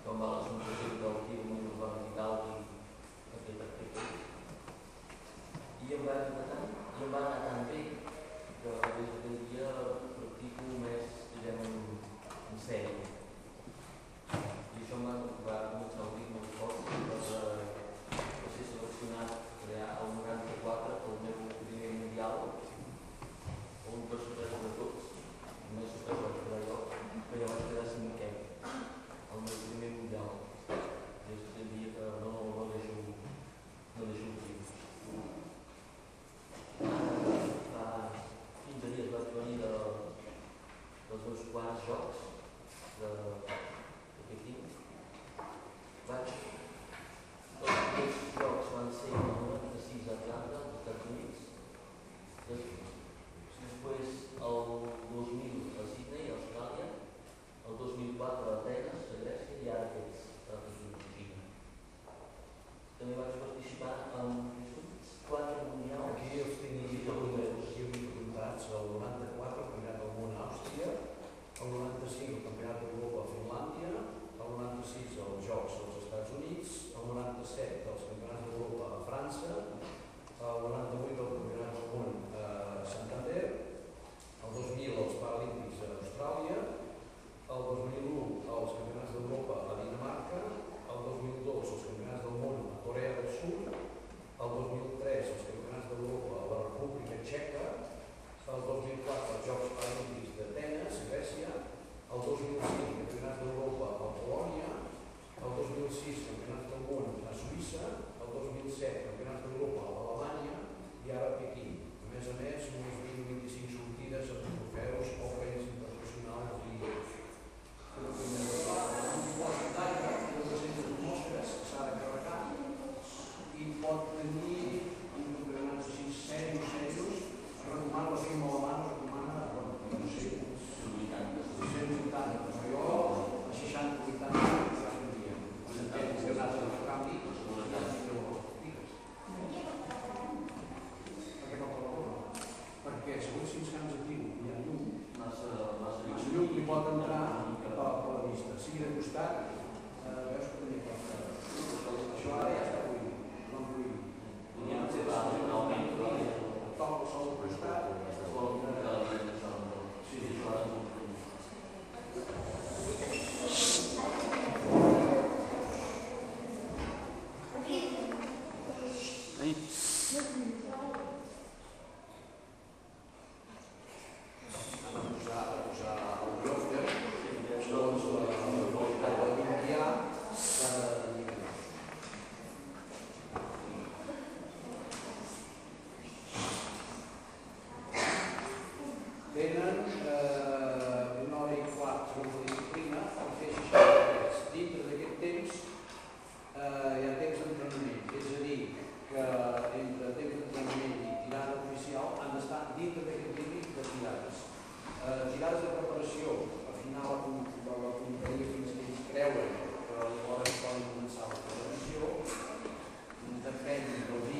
Iya, membalas untuk dauki menyumbang di dauki lebih tertipu ia berkata ia berkata kalau dia bertipu mes tidak menyumbang saya dia cuma Gracias. eh, tirades de preparació, al final de la companyia fins que ells creuen eh, que l'hora que poden començar la preparació, depèn del dia